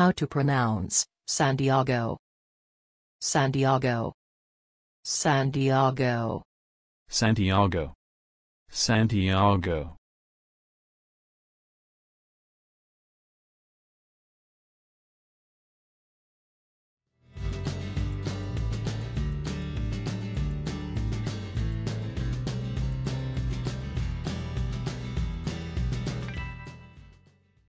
How to pronounce San Diego. San Diego. San Diego. Santiago. Santiago.